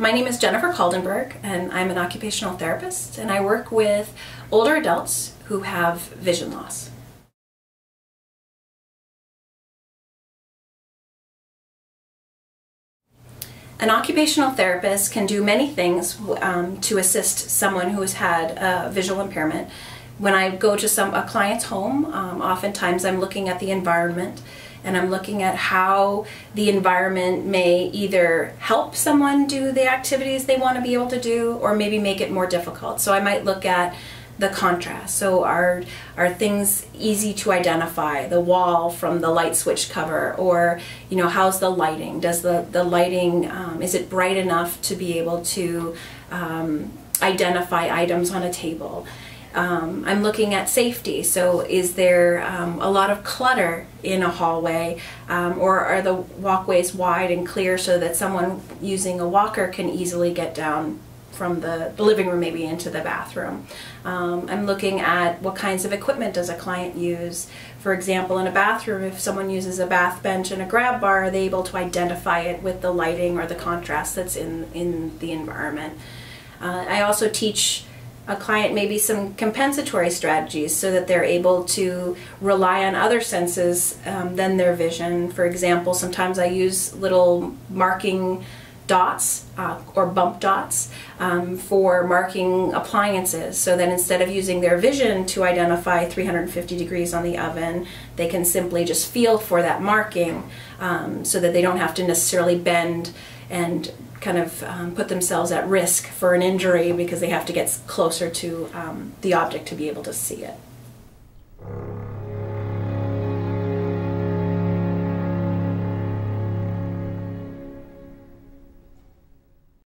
My name is Jennifer Kaldenberg, and I'm an occupational therapist, and I work with older adults who have vision loss. An occupational therapist can do many things um, to assist someone who has had a visual impairment. When I go to some a client's home, um, oftentimes I'm looking at the environment and I'm looking at how the environment may either help someone do the activities they want to be able to do or maybe make it more difficult. So I might look at the contrast. So are are things easy to identify? The wall from the light switch cover, or you know, how's the lighting? Does the the lighting um, is it bright enough to be able to um, identify items on a table? Um, I'm looking at safety. So, is there um, a lot of clutter in a hallway, um, or are the walkways wide and clear so that someone using a walker can easily get down from the, the living room maybe into the bathroom? Um, I'm looking at what kinds of equipment does a client use. For example, in a bathroom, if someone uses a bath bench and a grab bar, are they able to identify it with the lighting or the contrast that's in, in the environment? Uh, I also teach a client maybe some compensatory strategies so that they're able to rely on other senses um, than their vision. For example, sometimes I use little marking dots uh, or bump dots um, for marking appliances so that instead of using their vision to identify 350 degrees on the oven, they can simply just feel for that marking um, so that they don't have to necessarily bend and kind of um, put themselves at risk for an injury because they have to get closer to um, the object to be able to see it.